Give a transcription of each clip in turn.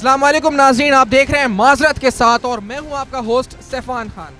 अल्लाम नाजीन, आप देख रहे हैं माजरत के साथ और मैं हूँ आपका होस्ट सैफान खान।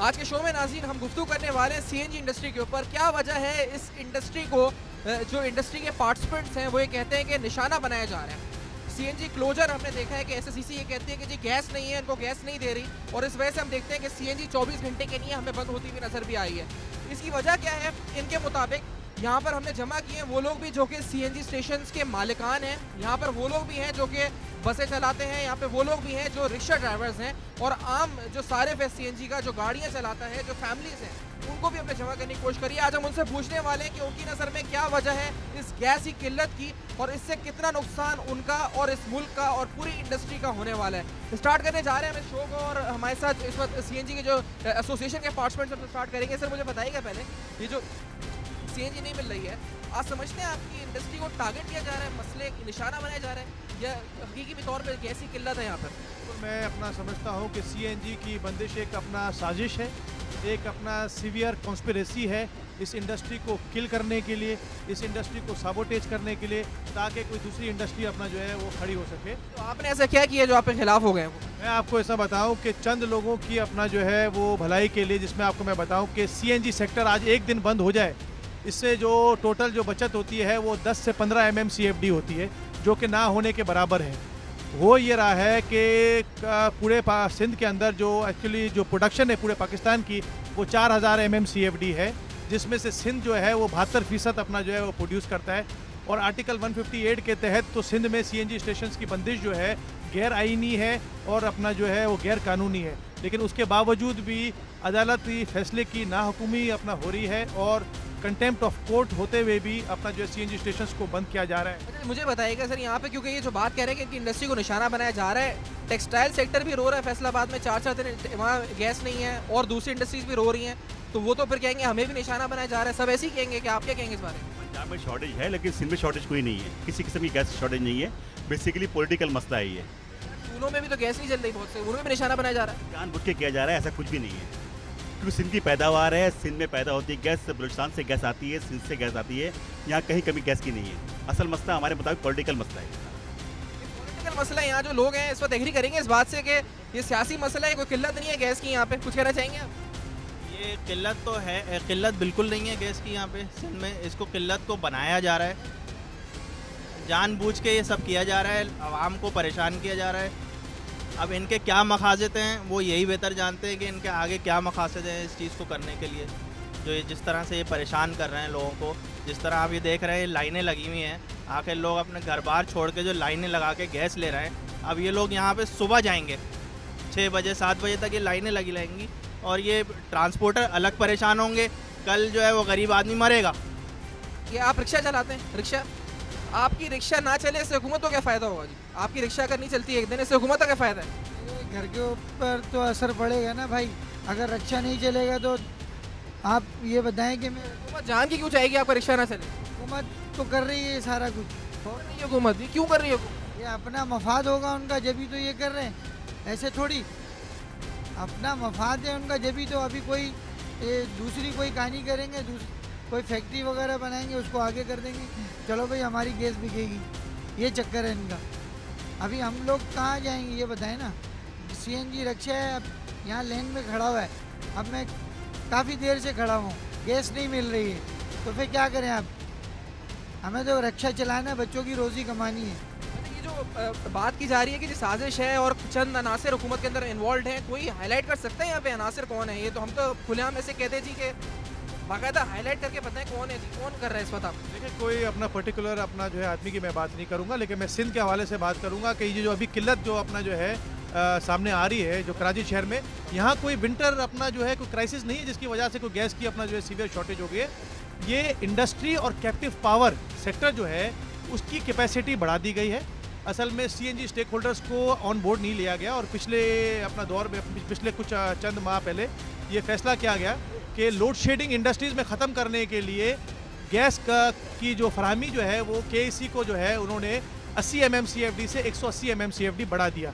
आज के शो में नाजीन, हम गुफ्तु करने वाले हैं सीएनजी इंडस्ट्री के ऊपर। क्या वजह है इस इंडस्ट्री को जो इंडस्ट्री के पार्टिसिपेंट्स हैं, वो ये कहते हैं कि निशाना बनाया जा रहा है। सीएनजी क्लोजर हमने देखा है कि एसएससीसी ये कहती है कि जी गैस नहीं है, इनको गैस नहीं दे रही। और इस वजह से हम देखते हैं कि सीएनजी 24 घंटे के लिए हमें बंद होती हुई नज़र भी आई है। इसकी वजह क्या है? इनके मुताबिक यहाँ पर हमने जमा किए हैं। वो लोग भी जो कि सीएनजी स्टेशन के मालिकान हैं। यहाँ पर वो लोग भी हैं जो कि बसें चलाते हैं। यहाँ पे वो लोग भी हैं जो रिक्शा ड्राइवर्स हैं और आम जो सारे फे सी का, जो गाड़ियाँ चलाता है, जो फैमिलीज़ हैं, उनको भी हमने जमा करने की कोशिश करी। आज हम उनसे पूछने वाले हैं कि उनकी नज़र में क्या वजह है इस गैस की किल्लत की और इससे कितना नुकसान उनका और इस मुल्क का और पूरी इंडस्ट्री का होने वाला है। स्टार्ट करने जा रहे हैं हमें शो को और हमारे साथ इस वक्त सीएनजी के जो एसोसिएशन के पार्टिसिपेंट्स स्टार्ट करेंगे। सर, मुझे बताइएगा पहले ये जो सीएनजी नहीं मिल रही है। आज समझते हैं आपकी इंडस्ट्री को टारगेट किया जा रहा है मसले निशाना बनाया जा रहा है या हकीकी तौर पर कैसी किल्लत है यहाँ पर? तो मैं अपना समझता हूँ कि सीएनजी की बंदिश एक अपना साजिश है एक अपना सीवियर कॉन्स्परेसी है इस इंडस्ट्री को किल करने के लिए इस इंडस्ट्री को साबोटेज करने के लिए ताकि कोई दूसरी इंडस्ट्री अपना जो है वो खड़ी हो सके। तो आपने ऐसा क्या किया जो आपके खिलाफ हो गए? मैं आपको ऐसा बताऊँ कि चंद लोगों की अपना जो है वो भलाई के लिए जिसमें आपको मैं बताऊँ कि सीएनजी सेक्टर आज एक दिन बंद हो जाए इससे जो टोटल जो बचत होती है, वो 10 से 15 एम एम होती है, जो कि ना होने के बराबर है। वो ये रहा है कि पूरे सिंध के अंदर जो एक्चुअली जो प्रोडक्शन है पूरे पाकिस्तान की, वो 4000 हज़ार एम है, जिसमें से सिंध जो है, वो बहत्तर फ़ीसद अपना जो है, वो प्रोड्यूस करता है। और आर्टिकल 158 के तहत तो सिंध में सीएनजी स्टेशन की बंदिश जो है गैर आइनी है और अपना जो है वो गैर कानूनी है। लेकिन उसके बावजूद भी अदालती फैसले की नाहकुमी अपना हो रही है और कंटेम्प्ट ऑफ़ कोर्ट होते हुए भी अपना जो सीएनजी स्टेशन को बंद किया जा रहा है। अच्छा, मुझे बताइएगा सर यहाँ पे क्योंकि ये जो बात कह रहे हैं कि इंडस्ट्री को निशाना बनाया जा रहा है टेक्सटाइल सेक्टर भी रो रहा है फैसलाबाद में चार चार दिन वहाँ गैस नहीं है और दूसरी इंडस्ट्रीज़ भी रो रही हैं तो वो तो फिर कहेंगे हमें भी निशाना बनाया जा रहा है सब ऐसे ही कहेंगे कि आप क्या कहेंगे इस बारे में? पंजाब में शॉर्टेज है लेकिन सिंध में शॉर्टेज कोई नहीं है किसी किस्म की गैस शॉर्टेज नहीं है बेसिकली पॉलिटिकल मसला है ये। स्कूलों में भी तो गैस नहीं चल रही बहुत से उनमें भी निशाना बनाया जा रहा है। जान बुझ के किया जा रहा है ऐसा कुछ भी नहीं है। क्योंकि सिंध की पैदावार है सिंध में पैदा होती है गैस बलूचिस्तान से गैस आती है सिंध से गैस आती है यहाँ कहीं कमी गैस की नहीं है। असल मसला हमारे मुताबिक पॉलिटिकल मसला है। पॉलिटिकल मसला है यहाँ जो लोग हैं इस वक्त एग्री करेंगे इस बात से कि ये सियासी मसला है कोई किल्लत नहीं है गैस की यहाँ पे। कुछ कहना चाहेंगे आप? ये किल्लत तो है किल्लत बिल्कुल नहीं है गैस की यहाँ पे सिंध में इसको किल्लत को बनाया जा रहा है। जानबूझ के ये सब किया जा रहा है आवाम को परेशान किया जा रहा है। अब इनके क्या मखाजत हैं, वो यही बेहतर जानते हैं कि इनके आगे क्या मकासद हैं इस चीज़ को करने के लिए। जो ये जिस तरह से ये परेशान कर रहे हैं लोगों को, जिस तरह आप ये देख रहे हैं लाइनें लगी हुई हैं। आखिर लोग अपने घर बार छोड़ के जो लाइनें लगा के गैस ले रहे हैं। अब ये लोग यहाँ पे सुबह जाएँगे छः बजे, सात बजे तक ये लाइनें लगी रहेंगी और ये ट्रांसपोर्टर अलग परेशान होंगे, कल जो है वो गरीब आदमी मरेगा। ये आप रिक्शा चलाते हैं? रिक्शा? आपकी रिक्शा ना चले इससे हुकूमत को क्या फ़ायदा होगा जी? आपकी रिक्शा अगर नहीं चलती एक दिन इससे हुकूमत का क्या फ़ायदा है? घर के ऊपर तो असर पड़ेगा ना भाई। अगर रिक्शा नहीं चलेगा तो आप ये बताएँ कि मैं हुकूमत जान की क्यों चाहेगी आपका रिक्शा ना चले? हुकूमत तो कर रही है सारा कुछ। नहीं हुकूमत क्यों कर रही है ये अपना मफाद होगा उनका जब तो ये कर रहे हैं। ऐसे थोड़ी। अपना मफाद है उनका जब तो अभी कोई दूसरी कोई कहानी करेंगे कोई फैक्ट्री वगैरह बनाएँगे, उसको आगे कर देंगे। चलो भाई, हमारी गैस बिकेगी। ये चक्कर है इनका। अभी हम लोग कहाँ जाएँगे, ये बताएँ ना? सी एन जी रक्षा है, अब यहाँ लेन में खड़ा हुआ है। अब मैं काफ़ी देर से खड़ा हूँ। गैस नहीं मिल रही है। तो फिर क्या करें आप? हमें तो रक्षा चलाना है, बच्चों की रोज़ी कमानी है। ये जो बात की जा रही है कि जो साजिश है और चंद अनासर हुकूमत के अंदर इन्वॉल्व हैं, कोई हाईलाइट कर सकता है यहाँ पे? अनासर कौन है? ये तो हम तो खुलेआम ऐसे कहते जी कि बाकायदा हाईलाइट करके बताएँ कौन है कौन कर रहा है इस वक्त देखिए कोई अपना पर्टिकुलर अपना जो है आदमी की मैं बात नहीं करूँगा लेकिन मैं सिंध के हवाले से बात करूँगा कि ये जो अभी किल्लत जो अपना जो है आ, सामने आ रही है जो कराची शहर में यहाँ कोई विंटर अपना जो है कोई क्राइसिस नहीं है जिसकी वजह से कोई गैस की अपना जो है सीवियर शॉर्टेज हो गई है। ये इंडस्ट्री और कैप्टिव पावर सेक्टर जो है उसकी कैपेसिटी बढ़ा दी गई है। असल में सीएनजी स्टेक होल्डर्स को ऑन बोर्ड नहीं लिया गया और पिछले अपना दौर में पिछले कुछ चंद माह पहले ये फैसला किया गया कि लोड शेडिंग इंडस्ट्रीज़ में ख़त्म करने के लिए गैस का की जो फरहमी जो है, वो के को जो है, उन्होंने 80 एम एम से 180 एम एम बढ़ा दिया।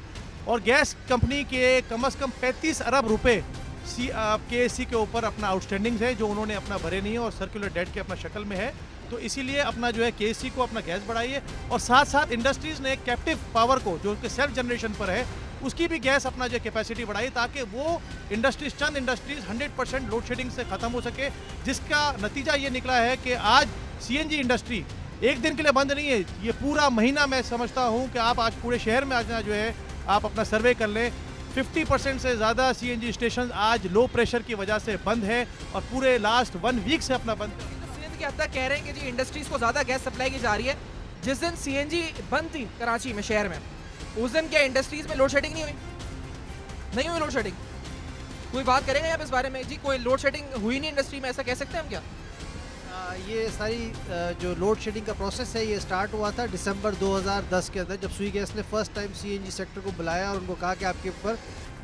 और गैस कंपनी के कम अज़ कम 35 अरब रुपए सी के सी के ऊपर अपना आउटस्टैंडिंग है, जो उन्होंने अपना भरे नहीं है और सर्कुलर डेट के अपना शक्ल में है। तो इसीलिए अपना जो है के को अपना गैस बढ़ाइए। और साथ साथ इंडस्ट्रीज़ ने कैप्टिव पावर को, जो उनके सेल्फ जनरेशन पर है उसकी भी गैस अपना जो कैपेसिटी बढ़ाई ताकि वो इंडस्ट्रीज़ चंद इंडस्ट्रीज़ 100 परसेंट लोड शेडिंग से ख़त्म हो सके, जिसका नतीजा ये निकला है कि आज सीएनजी इंडस्ट्री एक दिन के लिए बंद नहीं है, ये पूरा महीना मैं समझता हूँ कि आप आज पूरे शहर में आज जो है आप अपना सर्वे कर लें। 50 परसेंट से ज़्यादा सीएनजी स्टेशन आज लो प्रेशर की वजह से बंद है और पूरे लास्ट वन वीक से अपना बंद सिंध के हद तक कह रहे हैं कि जी इंडस्ट्रीज़ को ज़्यादा गैस सप्लाई की जा रही है, जिस दिन सीएनजी बंद थी कराची में, शहर में। उस दिन क्या इंडस्ट्रीज़ में लोड शेडिंग नहीं हुई? नहीं हुई लोड शेडिंग कोई बात करेंगे आप इस बारे में? जी, कोई लोड शेडिंग हुई नहीं इंडस्ट्री में, ऐसा कह सकते हैं हम क्या? ये सारी जो लोड शेडिंग का प्रोसेस है, ये स्टार्ट हुआ था दिसंबर 2010 के अंदर, जब सुई गैस ने फ़र्स्ट टाइम सीएनजी सेक्टर को बुलाया और उनको कहा कि आपके ऊपर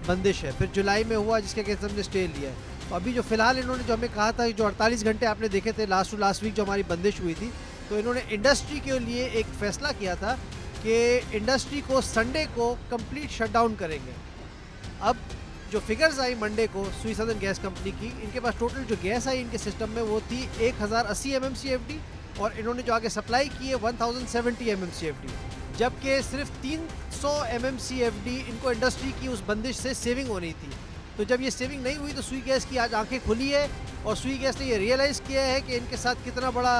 बंदिश है। फिर जुलाई में हुआ, जिसके केस हमने स्टे लिया है। तो अभी जो फ़िलहाल इन्होंने जो हमें कहा था, जो 48 घंटे आपने देखे थे लास्ट टू लास्ट वीक जो हमारी बंदिश हुई थी तो इन्होंने इंडस्ट्री के लिए एक फैसला किया था कि इंडस्ट्री को संडे को कंप्लीट शटडाउन करेंगे। अब जो फिगर्स आई मंडे को सुई सदन गैस कंपनी की, इनके पास टोटल जो गैस आई इनके सिस्टम में, वो थी एक हज़ार अस्सी एम और इन्होंने जो आगे सप्लाई की है वन थाउज़ेंड सेवेंटी एम जबकि सिर्फ़ तीन सौ एम इनको इंडस्ट्री की उस बंदिश से सेविंग होनी थी। तो जब ये सेविंग नहीं हुई तो सुई गैस की आज आँखें खुली है और सुई गैस ने ये रियलाइज़ किया है कि इनके साथ कितना बड़ा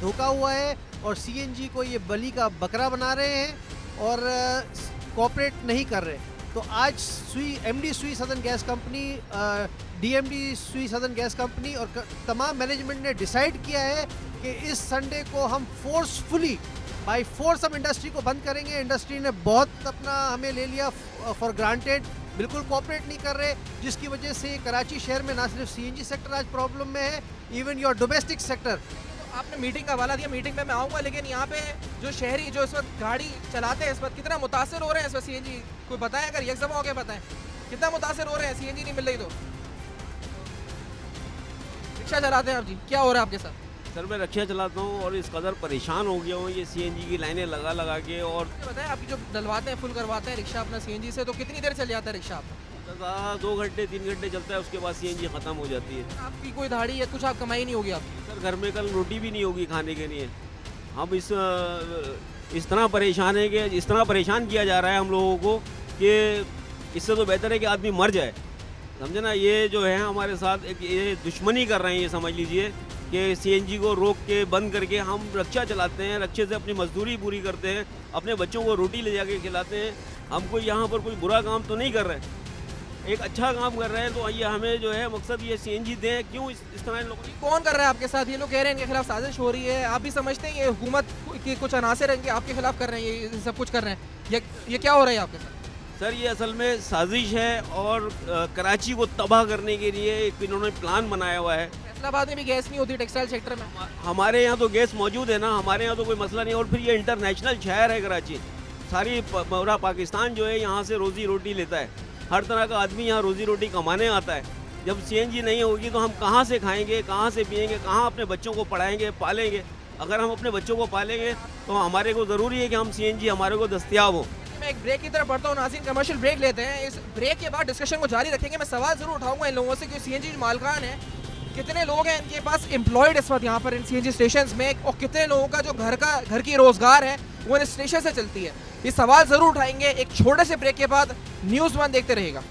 धोखा हुआ है। और सीएनजी को ये बली का बकरा बना रहे हैं और कॉपरेट नहीं कर रहे। तो आज सुई एमडी सुई सदन गैस कंपनी डीएमडी सुई सदन गैस कंपनी और तमाम मैनेजमेंट ने डिसाइड किया है कि इस संडे को हम फोर्सफुली बाई फोर्स हम इंडस्ट्री को बंद करेंगे। इंडस्ट्री ने बहुत अपना हमें ले लिया फॉर ग्रांटेड बिल्कुल कोऑपरेट नहीं कर रहे, जिसकी वजह से कराची शहर में ना सिर्फ़ सीएनजी सेक्टर आज प्रॉब्लम में है इवन योर डोमेस्टिक सेक्टर आपने मीटिंग का हवाला दिया मीटिंग में मैं आऊँगा लेकिन यहाँ पे जो शहरी जो इस वक्त गाड़ी चलाते हैं इस वक्त कितना मुतासर हो रहे हैं इस वक्त सी एन जी कोई बताएँ अगर यकदम हो गया बताएँ। कितना मुतासर हो रहे हैं? सी एन जी नहीं मिल रही तो। रिक्शा चलाते हैं आप जी। क्या हो रहा है आपके साथ? सर मैं रक्षा चलाता हूँ और इस कदर परेशान हो गया हूँ। ये सीएनजी की लाइनें लगा लगा के और बताएँ आप जो डलवाते हैं फुल करवाते हैं रिक्शा अपना सीएनजी से तो कितनी देर चल जाता है रिक्शा आपका? दो घंटे तीन घंटे चलता है उसके बाद CNG ख़त्म हो जाती है। आपकी कोई दाढ़ी या कुछ आप कमाई नहीं होगी आपकी? सर घर में कल रोटी भी नहीं होगी खाने के लिए। हम इस इस तरह परेशान है कि इस तरह परेशान किया जा रहा है हम लोगों को कि इससे तो बेहतर है कि आदमी मर जाए। समझे ना ये जो है हमारे साथ एक ये दुश्मनी कर रहे हैं ये समझ लीजिए कि सीएनजी को रोक के बंद करके हम रक्षा चलाते हैं रक्षे से अपनी मजदूरी पूरी करते हैं अपने बच्चों को रोटी ले जाके खिलाते हैं। हम कोई यहाँ पर कोई बुरा काम तो नहीं कर रहे एक अच्छा काम कर रहे हैं तो ये हमें जो है मकसद ये सी एन जी दें। क्यों इस, इस तरह लोगों कौन कर रहा है आपके साथ? ये लोग कह रहे हैं इनके खिलाफ साजिश हो रही है। आप भी समझते हैं ये हुकूमत के कुछ अनासर हैं आपके खिलाफ कर रहे हैं ये सब कुछ कर रहे हैं। ये ये क्या हो रहा है आपके साथ? सर ये असल में साजिश है और कराची को तबाह करने के लिए एक इन्होंने प्लान बनाया हुआ है। फैसलाबाद में भी गैस नहीं होती टेक्सटाइल सेक्टर में। हमारे यहाँ तो गैस मौजूद है ना हमारे यहाँ तो कोई मसला नहीं और फिर ये इंटरनेशनल शहर है कराची। सारी पूरा पाकिस्तान जो है यहाँ से रोज़ी रोटी लेता है। हर तरह का आदमी यहाँ रोज़ी रोटी कमाने आता है। जब सीएनजी नहीं होगी तो हम कहाँ से खाएँगे, कहाँ से पियेंगे, कहाँ अपने बच्चों को पढ़ाएँगे, पालेंगे? अगर हम अपने बच्चों को पालेंगे तो हमारे को ज़रूरी है कि हम सीएनजी हमारे को दस्तियाब हो। मैं एक ब्रेक की तरफ़ बढ़ता हूँ नाजिन कमर्शियल ब्रेक लेते हैं। इस ब्रेक के बाद डिस्कशन को जारी रखेंगे। मैं सवाल ज़रूर उठाऊँगा इन लोगों से कि सी मालकान है, कितने लोग हैं इनके पास एम्प्लॉयड इस वक्त यहाँ पर इन सी स्टेशन में? और कितने लोगों का जो घर का, घर की रोज़गार है, वो इन स्टेशन से चलती है? ये सवाल ज़रूर उठाएँगे। एक छोटे से ब्रेक के बाद न्यूज़ वन देखते रहेगा